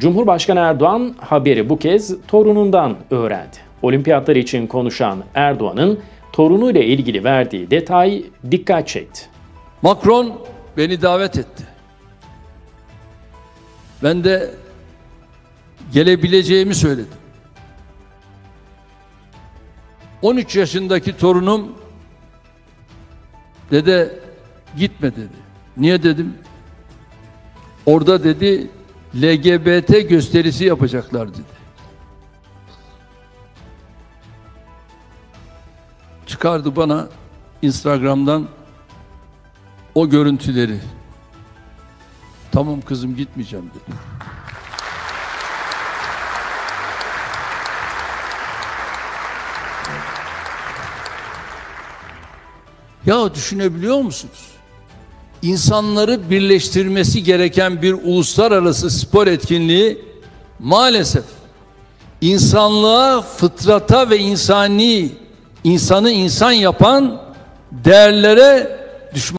Cumhurbaşkanı Erdoğan haberi bu kez torunundan öğrendi. Olimpiyatlar için konuşan Erdoğan'ın torunuyla ilgili verdiği detay dikkat çekti. Macron beni davet etti. Ben de gelebileceğimi söyledim. 13 yaşındaki torunum dede gitme dedi. Niye dedim? Orada dedi LGBT gösterisi yapacaklar dedi. Çıkardı bana Instagram'dan o görüntüleri. Tamam kızım gitmeyeceğim dedi. Ya düşünebiliyor musunuz? İnsanları birleştirmesi gereken bir uluslararası spor etkinliği maalesef insanlığa, fıtrata ve insani insanı insan yapan değerlere düşman